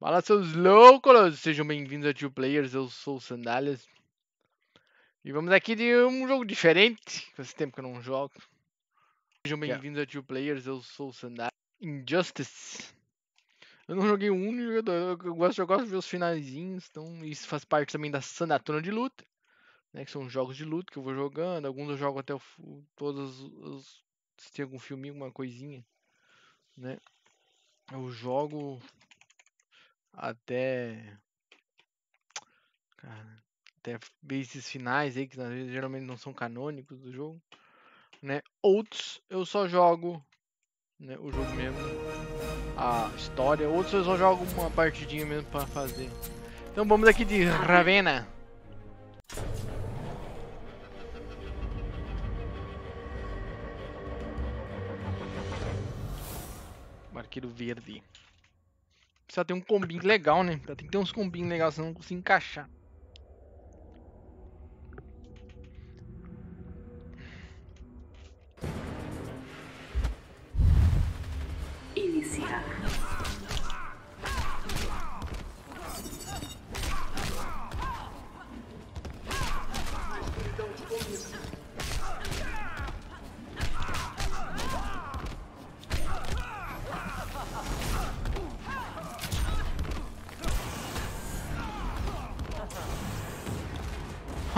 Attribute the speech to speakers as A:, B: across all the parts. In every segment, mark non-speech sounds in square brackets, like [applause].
A: Fala seus loucos! Sejam bem-vindos a Two Players, eu sou o Sandálias. E vamos aqui de um jogo diferente, faz tempo que eu não jogo. Sejam bem-vindos a Two Players, eu sou o Sandálias. Injustice. Eu não joguei um, eu gosto, eu gosto de ver os finalzinhos, então isso faz parte também da Sandatona de Luta. Né, que são jogos de luta que eu vou jogando, alguns eu jogo até o, todos os... se tem algum filminho, alguma coisinha, né. Eu jogo até cara, até bases finais aí que vezes, geralmente não são canônicos do jogo, né? Outros eu só jogo né, o jogo mesmo, a história. Outros eu só jogo uma partidinha mesmo para fazer. Então vamos aqui de Ravenna. Arqueiro verde. Precisa ter um combinho legal, né? Tem que ter uns combinhos legais, senão não consigo encaixar.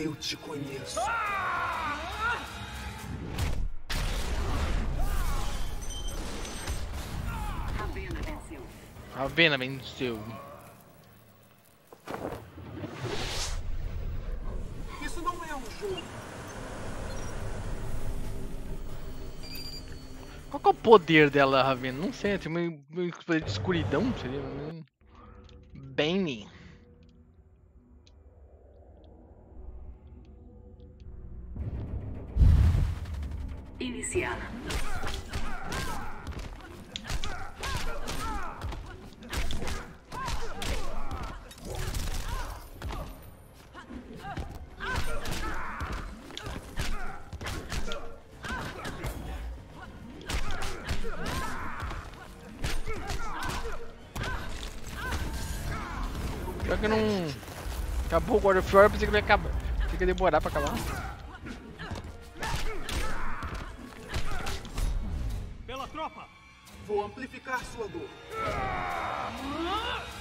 B: Eu te conheço.
C: Ravena venceu.
A: Ravena venceu.
B: Isso não é um jogo.
A: Qual é o poder dela, Ravena? Não sei, tem meio poder de escuridão, seria? Bane.
C: Iniciar.
A: Pior que não. Acabou o God of War, eu pensei que ele ia acabar. Pensei que demorar pra acabar.
B: Vou amplificar sua dor.
A: Tchau.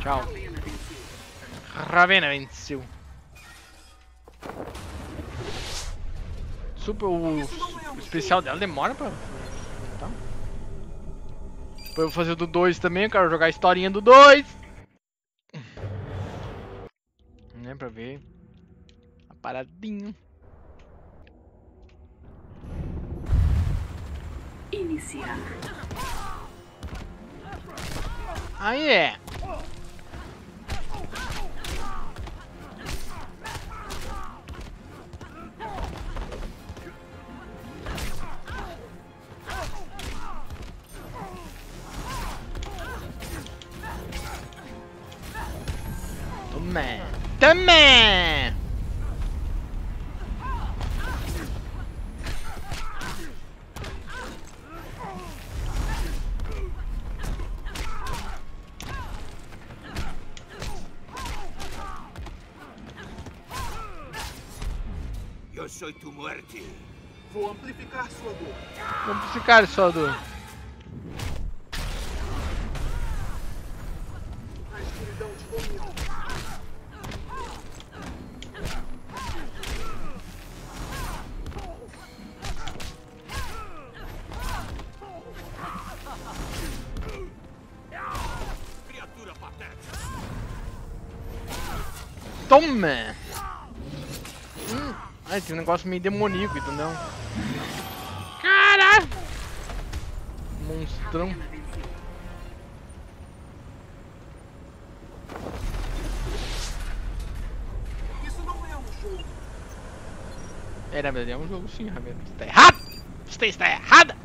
C: Ravena venceu.
A: Ravena venceu. Super. O, o especial dela demora pra. Tá. Depois eu vou fazer o do 2 também, eu quero jogar a historinha do 2. Né, pra ver. A paradinha.
C: Iniciar.
A: Aí é. Toma. Toma.
D: Eu sou tu muerte.
B: Vou amplificar sua dor.
A: Vamos ficar só do. Toma! Hum. Ai, tem um negócio meio demoníaco, entendeu? Caralho! Monstrão.
B: É
A: na verdade é um jogo sim, Ravena. Você tá errado! Você está errada!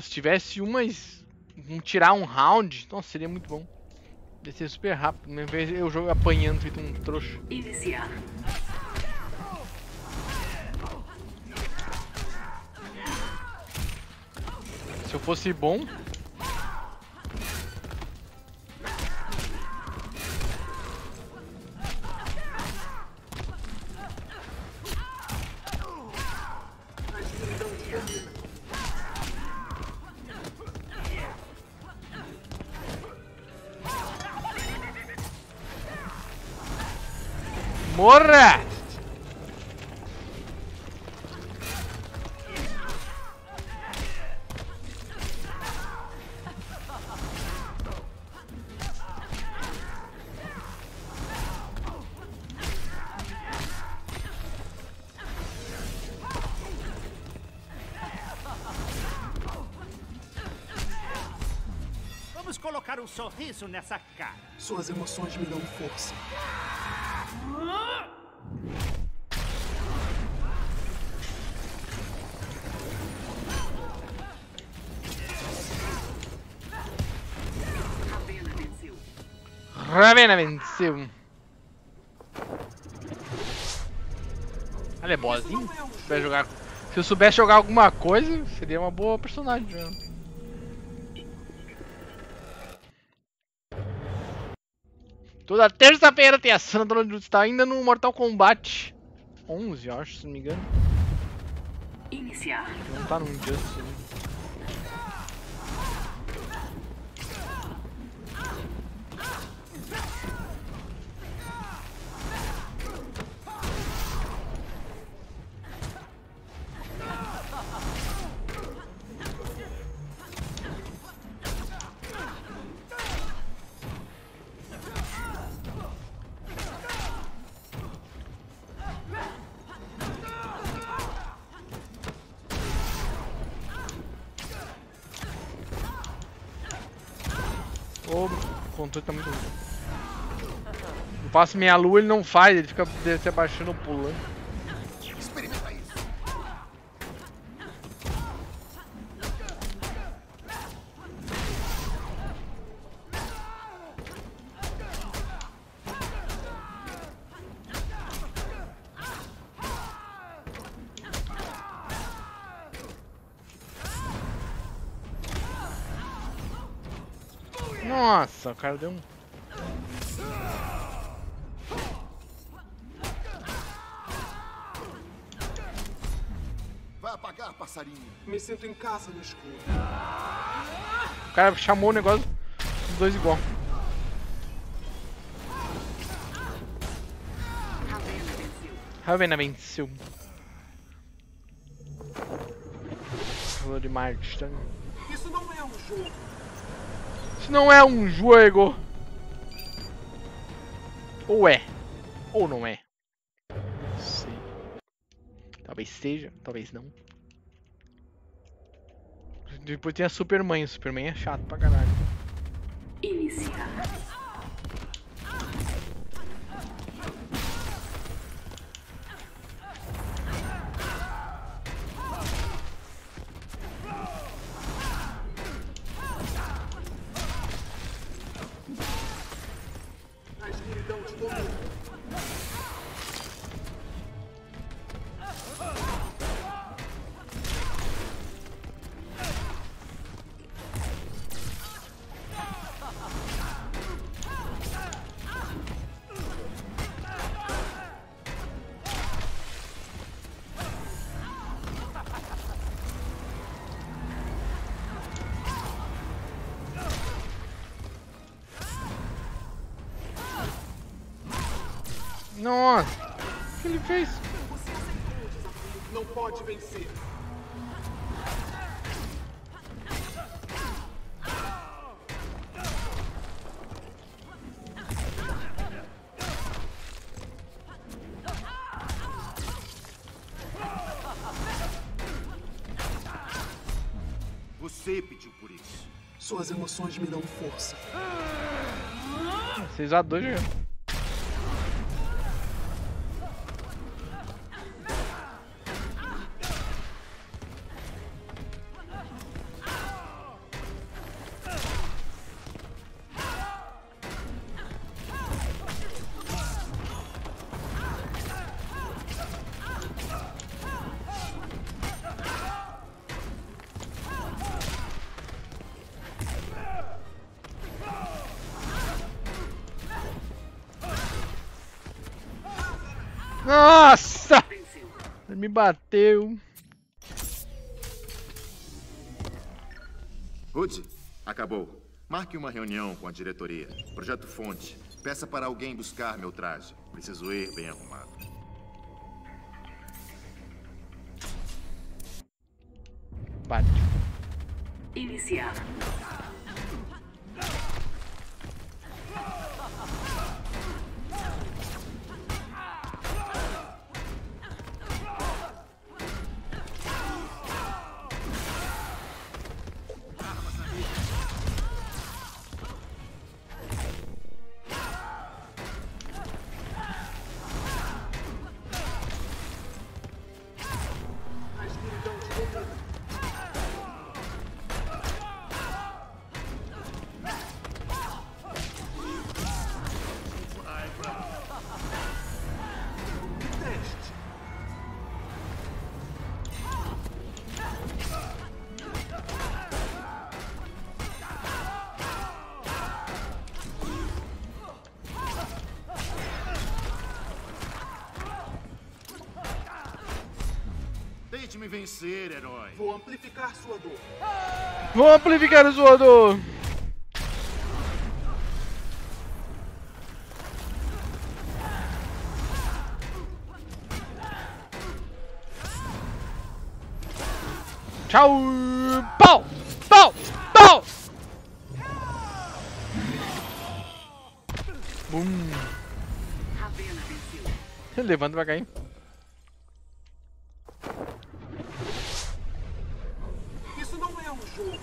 A: Se tivesse umas. Um, tirar um round, nossa, seria muito bom. Ia ser super rápido, ao invés de eu jogo apanhando feito um trouxa.
C: Iniciar.
A: Se eu fosse bom. Morra!
E: Vamos colocar um sorriso nessa cara.
B: Suas emoções me dão força.
C: Ravena venceu.
A: Ela é boazinha? Se jogar. Se eu soubesse jogar alguma coisa, seria uma boa personagem. né? Toda terça-feira tem a Sandra onde está ainda no Mortal Kombat 11, eu acho, se não me engano.
C: Iniciar.
A: Não tá no Injustice. né? Controle tá muito ruim. Eu passo minha lua, ele não faz, ele fica se abaixando pulando. Nossa, o cara deu um.
D: Vai apagar, passarinho.
B: Me sinto em casa no escuro.
A: O cara chamou o negócio os dois igual.
C: Ravena venceu.
A: Ravena venceu. Falou de Marte, tá?
B: Isso não é um jogo.
A: Isso não é um jogo. Ou é. Ou não é. Não sei. Talvez seja, talvez não. Depois tem a Superman. Superman é chato pra caralho.
C: Iniciar.
A: que ele fez?
B: Não pode vencer.
D: Você pediu por isso.
B: Suas emoções me dão força.
A: Vocês adoram. Bateu.
F: Rude, acabou. Marque uma reunião com a diretoria. Projeto Fonte. Peça para alguém buscar meu traje. Preciso ir bem arrumado.
A: Bate.
C: Iniciar.
F: Me vencer, herói.
B: Vou amplificar sua dor.
A: Vou amplificar o zoador. Tchau! Pau! Pau! Pau! Bum! Levanta pra cair.
B: Isso não é um jogo.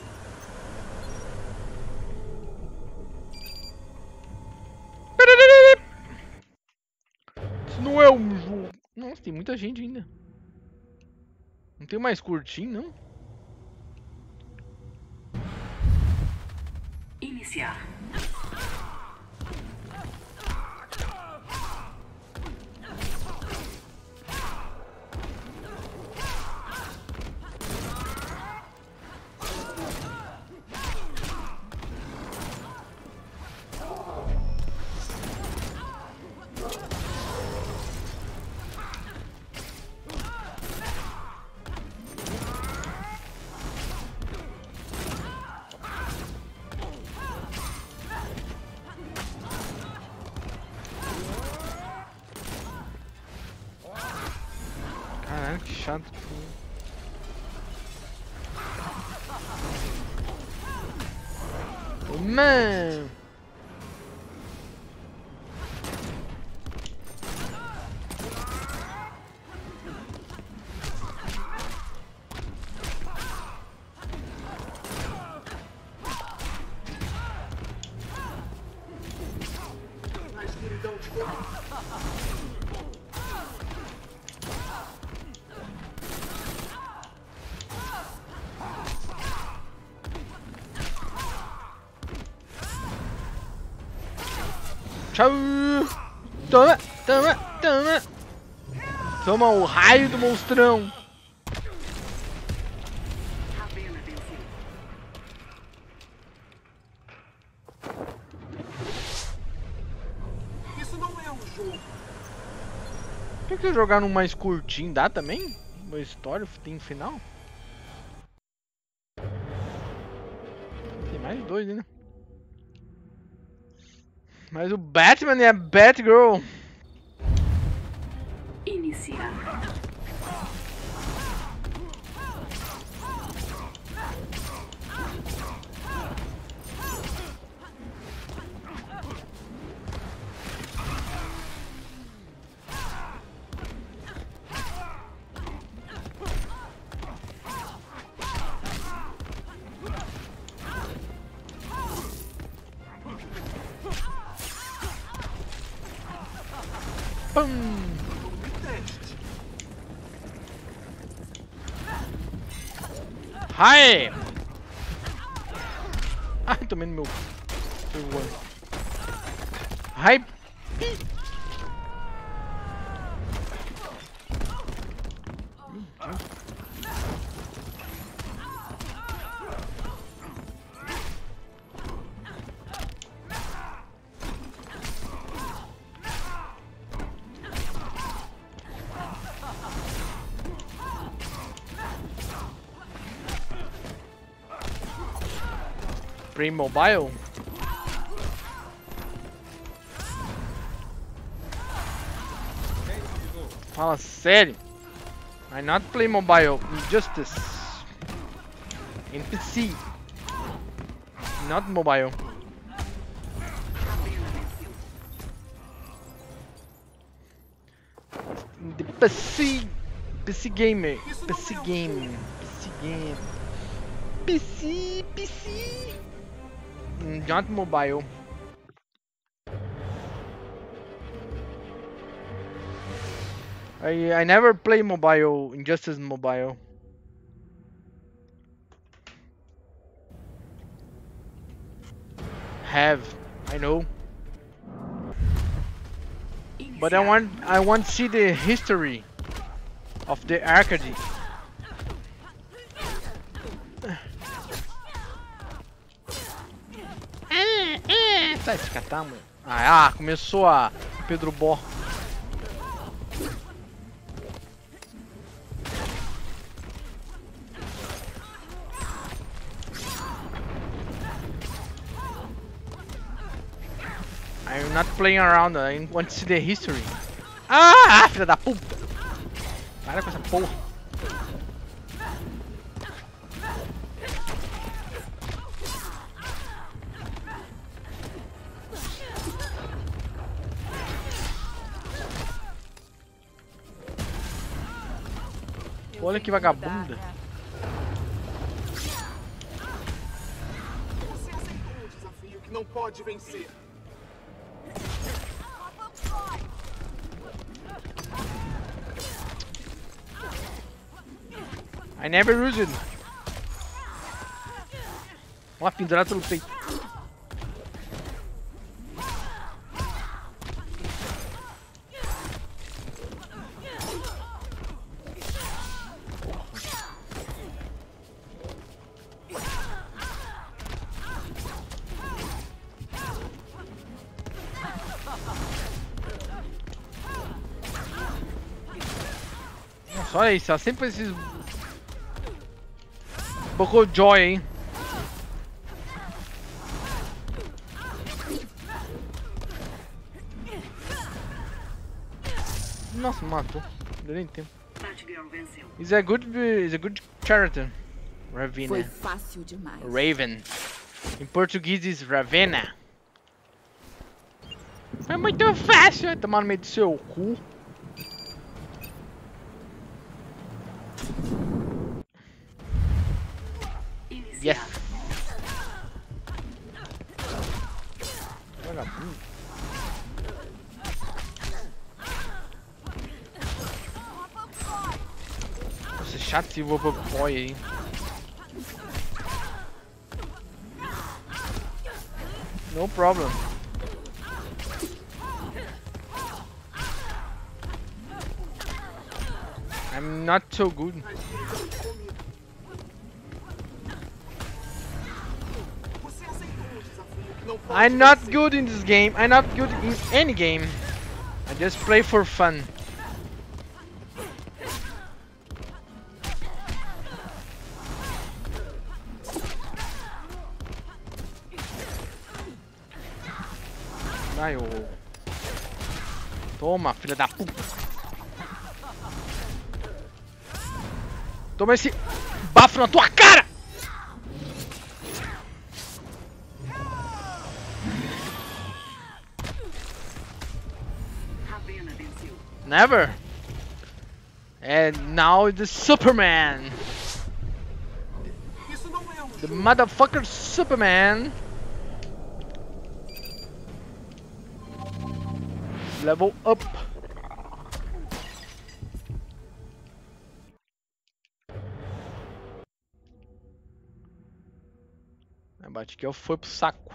A: Isso não é um jogo. Nossa, tem muita gente ainda. Não tem mais curtinho, não?
C: Iniciar.
A: Chato. Ô, Man!
B: A escuridão
A: Tchau! Toma, toma, toma! Toma o raio do monstrão!
B: Isso não é um jogo.
A: Por que jogar num mais curtinho dá também? Uma história tem um final? Tem mais dois ainda. Mas o Batman a Batgirl.
C: Iniciar.
A: Hi! Ai, tomei no meu. meu olho. Hi! Play mobile? Fala sério. I not play mobile. Injustice. NPC. Not mobile. The PC. PC gamer. PC game. PC game. PC. PC. Not mobile. I I never play mobile. Injustice mobile. Have I know, but I want I want to see the history of the arcade. Sai de catar, mano. Ah, ah, começou a Pedro Bó. I'm not playing around, I want to see the history. Ah, filha da puta! Para com essa porra. Olha que vagabunda.
B: Você aceitou um desafio que não pode vencer.
A: I never use it. Ó, pendurado pelo peito. Isso, ó, sempre esses Pouco joy, hein? Nossa, matou. Deu nem tempo. Is a good, is a good character.
G: Foi
A: Ravena.
G: fácil demais.
A: Raven. Em português diz Ravena. Foi muito fácil, vai tomar no meio do seu cu. Aí. No problem. I'm not so good. I'm not good in this game. I'm not good in any game. I just play for fun. Vai, ô. Toma, filha da puta. Toma esse bafo na tua cara! Never. And now the Superman.
B: É
A: The motherfucker Superman. Level up. Batgirl foi pro saco.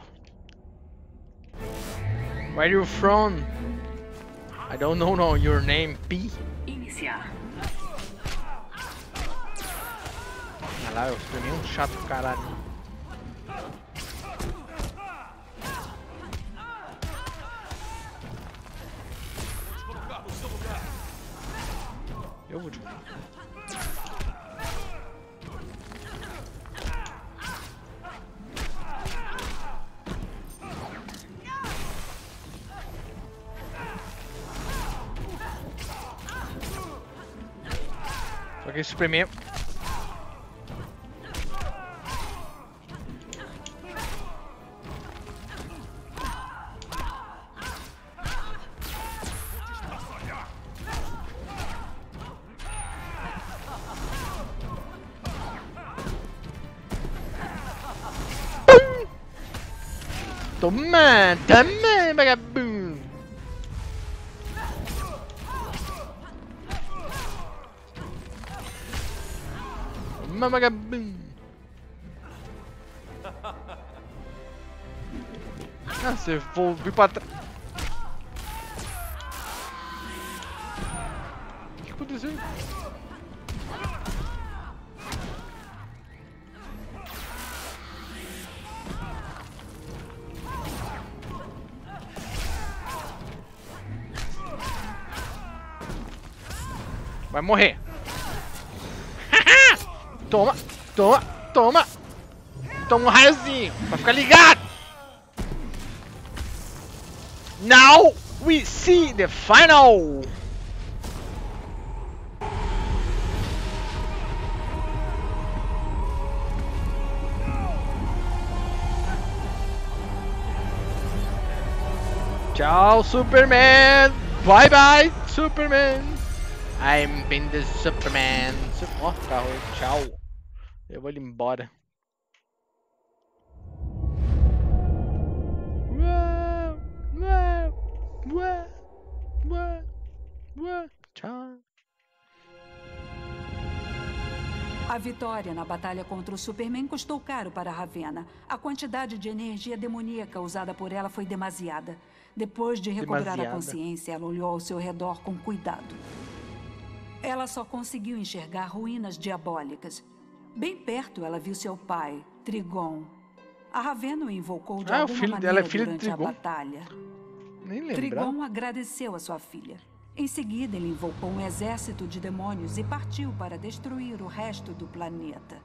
A: Where you from? I don't know, no, your name, P?
C: Iniciar.
A: Olha lá, eu sou nem um chato caralho. Eu vou de Só que esse Superman Toma, toma, vagabundo. Toma, vagabundo. Ah, você voltou pra trás. O que aconteceu? Morrer. [laughs] toma, toma, toma. Toma um raiozinho pra ficar ligado. Now we see the final. Tchau, Superman. Bye bye, Superman. I'm been the Superman. Su- Ó, carro, tchau. Eu vou ali embora. Ué, ué, ué, ué, ué, Tchau.
G: A vitória na batalha contra o Superman custou caro para Ravenna. A quantidade de energia demoníaca usada por ela foi demasiada. Depois de recobrar
A: Demasiada.
G: a consciência, ela olhou ao seu redor com cuidado. Ela só conseguiu enxergar ruínas diabólicas. Bem perto, ela viu seu pai, Trigon. A Ravenna o invocou de
A: Ah,
G: alguma
A: filho
G: maneira
A: é filho de
G: durante a batalha.
A: Nem.
G: Trigon agradeceu a sua filha. Em seguida, ele invocou um exército de demônios e partiu para destruir o resto do planeta.